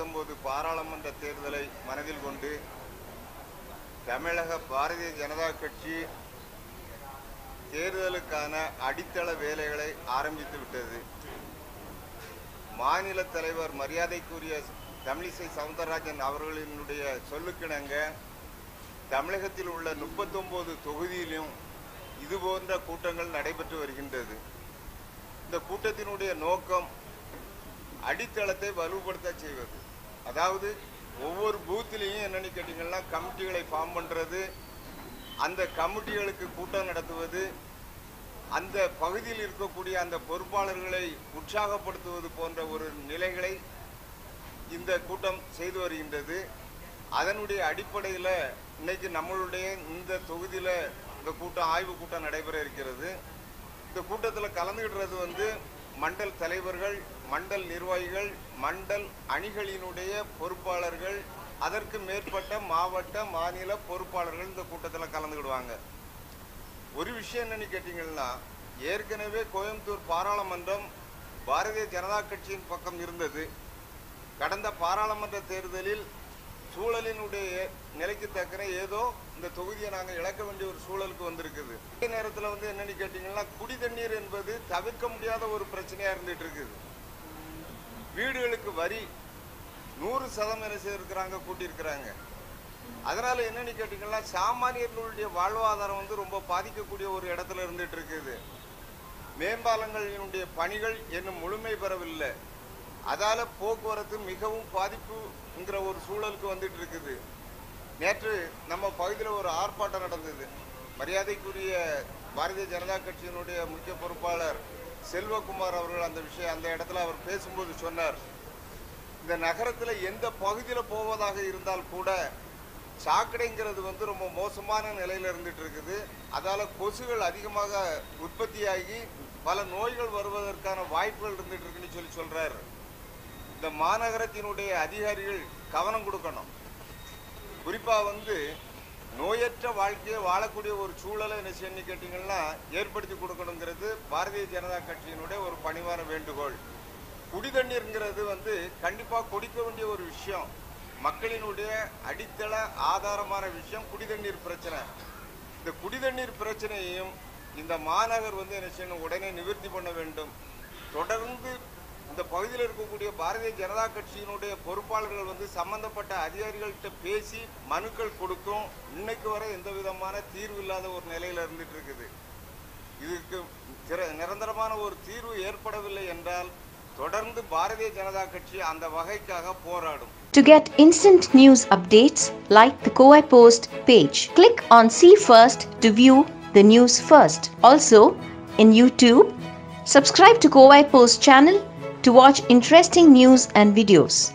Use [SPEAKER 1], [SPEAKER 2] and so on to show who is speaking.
[SPEAKER 1] பத்தொன்பது பாராளுமன்ற தேர்தலை மனதில் கொண்டு தமிழக பாரதிய ஜனதா கட்சி தேர்தலுக்கான அடித்தள வேலைகளை ஆரம்பித்து விட்டது. மாநில தலைவர் மரியாதைக்குரிய தமிழிசை சவுந்தரராஜன் அவர்களினுடைய சொல்லுக்கிணங்க தமிழகத்தில் உள்ள முப்பத்தொம்போது தொகுதியிலும் இதுபோன்ற கூட்டங்கள் நடைபெற்று வருகின்றது. இந்த கூட்டத்தினுடைய நோக்கம் அடித்தளத்தை வலுப்படுத்த செய்வது. அதாவது ஒவ்வொரு பூத்திலையும் என்னன்னு கேட்டீங்கன்னா கமிட்டிகளை ஃபார்ம் பண்றது அந்த கமிட்டிகளுக்கு கூட்டம் நடத்துவது அந்த பகுதியில் இருக்கக்கூடிய அந்த பொறுப்பாளர்களை உற்சாகப்படுத்துவது போன்ற ஒரு நிலைகளை இந்த கூட்டம் செய்து வருகின்றது. அதனுடைய அடிப்படையில் இன்னைக்கு நம்மளுடைய இந்த தொகுதியில் இந்த கூட்டம் ஆய்வு கூட்டம் நடைபெற இருக்கிறது. இந்த கூட்டத்தில் கலந்துகிடுறது வந்து மண்டல் தலைவர்கள் மண்டல் நிர்வாகிகள் மண்டல் அணிகளினுடைய பொறுப்பாளர்கள் அதற்கு மேற்பட்ட மாவட்ட மாநில பொறுப்பாளர்கள் இந்த கூட்டத்தில் கலந்துக்கிடுவாங்க. ஒரு விஷயம் என்னன்னு கேட்டிங்கன்னா ஏற்கனவே கோயம்புத்தூர் பாராளுமன்றம் பாரதிய ஜனதா கட்சியின் பக்கம் இருந்தது. கடந்த பாராளுமன்ற தேர்தலில் சூழலினுடைய நிலைக்கு தக்கன ஏதோ இந்த தொகுதியை நாங்கள் இழக்க வேண்டிய ஒரு சூழலுக்கு வந்திருக்குது. அதே நேரத்தில் வந்து என்னன்னு கேட்டிங்கன்னா குடி தண்ணீர் என்பது தவிர்க்க முடியாத ஒரு பிரச்சனையாக இருந்துகிட்டு இருக்குது. வீடுகளுக்கு வரி நூறு சதம் என்ன செய்திருக்கிறாங்க கூட்டியிருக்கிறாங்க. அதனால என்னன்னு கேட்டிங்கன்னா சாமானியர்களுடைய வாழ்வாதாரம் வந்து ரொம்ப பாதிக்கக்கூடிய ஒரு இடத்துல இருந்துட்டு இருக்குது மேம்பாலங்களினுடைய பணிகள் இன்னும் முழுமை பெறவில்லை. அதால் போக்குவரத்து மிகவும் பாதிப்புங்கிற ஒரு சூழலுக்கு வந்துட்டு இருக்குது நேற்று நம்ம பகுதியில் ஒரு ஆர்ப்பாட்டம் நடந்தது. மரியாதைக்குரிய பாரதிய ஜனதா கட்சியினுடைய முக்கிய பொறுப்பாளர் செல்வகுமார் அவர்கள் அந்த விஷயம் அந்த இடத்துல அவர் பேசும்போது சொன்னார். இந்த நகரத்தில் எந்த பகுதியில் போவதாக இருந்தால் கூட சாக்கடைங்கிறது வந்து ரொம்ப மோசமான நிலையில் இருந்துட்டு இருக்குது. அதால் கொசுகள் அதிகமாக உற்பத்தியாகி பல நோய்கள் வருவதற்கான வாய்ப்புகள் இருந்துட்டு இருக்குன்னு சொல்லி சொல்கிறார் இந்த மாநகரத்தினுடைய அதிகாரிகள் கவனம் கொடுக்கணும். குறிப்பாக வந்து நோயற்ற வாழ்க்கையை வாழக்கூடிய ஒரு சூழலை என்ன செய்யணும் கேட்டீங்கன்னா ஏற்படுத்தி கொடுக்கணுங்கிறது பாரதிய ஜனதா கட்சியினுடைய ஒரு பணிவான வேண்டுகோள். குடி தண்ணீர்ங்கிறது வந்து கண்டிப்பாக குடிக்க வேண்டிய ஒரு விஷயம். மக்களினுடைய அடித்தள ஆதாரமான விஷயம் குடிதண்ணீர் பிரச்சனை. இந்த குடிதண்ணீர் பிரச்சனையையும் இந்த மாநகர் வந்து என்ன செய்யணும் உடனே நிவர்த்தி பண்ண வேண்டும். பகுதியில் இருக்கக்கூடிய பாரதிய ஜனதா கட்சியினுடைய பொறுப்பாளர்கள் வந்து சம்பந்தப்பட்ட அதிகாரிகள்கிட்ட பேசி மனுக்கள் கொடுக்கும் இன்னைக்கு வரை எந்த விதமான தீர்வு இல்லாத ஒரு நிலையில் இருந்துட்டு இருக்குது இதுக்கு நிரந்தரமான ஒரு தீர்வு ஏற்படவில்லை என்றால் தொடர்ந்து பாரதிய ஜனதா கட்சி அந்த வகைக்காக போராடும்
[SPEAKER 2] To get instant news updates, like the Koi Post page. Click on See First to view the news first. Also, in YouTube, subscribe to Koi Post channel to watch interesting news and videos.